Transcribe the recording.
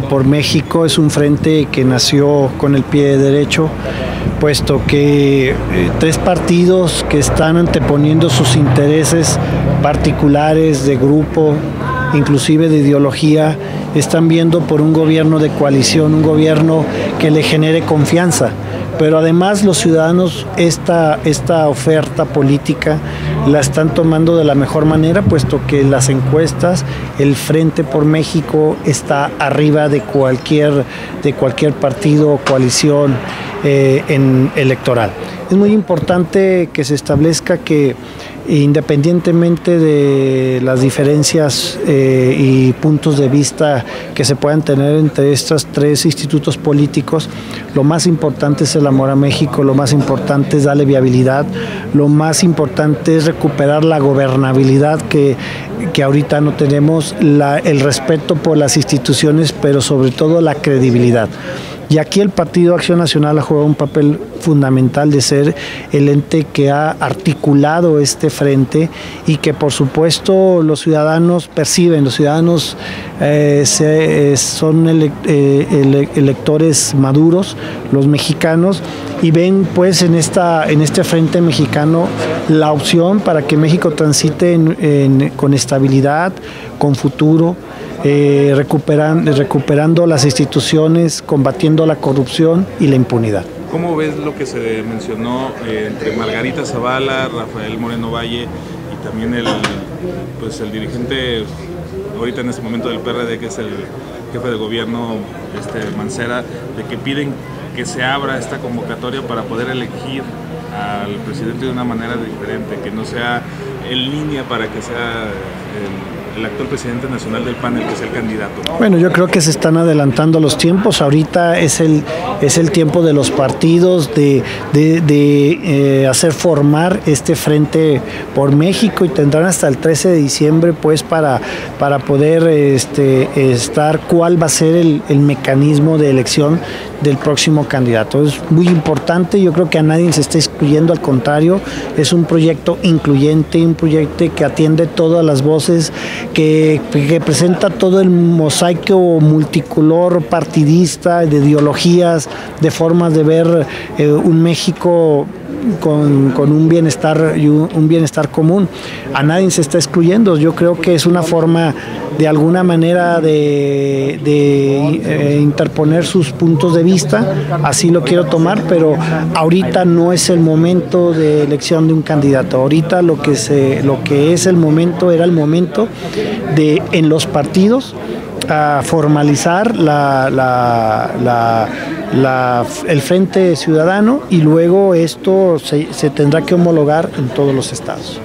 Por México es un frente que nació con el pie derecho, puesto que eh, tres partidos que están anteponiendo sus intereses particulares de grupo, inclusive de ideología, están viendo por un gobierno de coalición, un gobierno que le genere confianza pero además los ciudadanos esta, esta oferta política la están tomando de la mejor manera, puesto que las encuestas, el Frente por México está arriba de cualquier, de cualquier partido o coalición eh, electoral. Es muy importante que se establezca que independientemente de las diferencias eh, y puntos de vista que se puedan tener entre estos tres institutos políticos, lo más importante es el amor a México, lo más importante es darle viabilidad, lo más importante es recuperar la gobernabilidad que, que ahorita no tenemos, el respeto por las instituciones, pero sobre todo la credibilidad. Y aquí el Partido Acción Nacional ha jugado un papel fundamental de ser el ente que ha articulado este frente y que por supuesto los ciudadanos perciben, los ciudadanos eh, eh, son eh, electores maduros, los mexicanos, y ven pues en, esta, en este frente mexicano la opción para que México transite con estabilidad, con futuro, eh, recuperando las instituciones, combatiendo la corrupción y la impunidad. ¿Cómo ves lo que se mencionó eh, entre Margarita Zavala, Rafael Moreno Valle y también el, pues el dirigente ahorita en este momento del PRD, que es el jefe de gobierno este, Mancera, de que piden que se abra esta convocatoria para poder elegir al presidente de una manera diferente, que no sea en línea para que sea el actual presidente nacional del panel que es el candidato? Bueno, yo creo que se están adelantando los tiempos. Ahorita es el, es el tiempo de los partidos de, de, eh, hacer formar este frente por México y tendrán hasta el 13 de diciembre pues para, para poder este, estar cuál va a ser el, el mecanismo de elección del próximo candidato. Es muy importante, yo creo que a nadie se está excluyendo, al contrario, es un proyecto incluyente, un proyecto que atiende todas las voces, que, presenta todo el mosaico multicolor partidista de ideologías, de formas de ver eh, un México con, un bienestar y un, bienestar común. A nadie se está excluyendo. Yo creo que es una forma de alguna manera de, eh, interponer sus puntos de vista. Así lo quiero tomar, pero ahorita no es el momento de elección de un candidato. Ahorita lo que se, lo que es el momento era el momento de en los partidos formalizar la, el Frente Ciudadano y luego esto se, se tendrá que homologar en todos los estados.